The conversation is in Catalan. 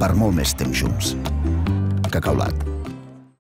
per molt més temps junts. Cacaulat.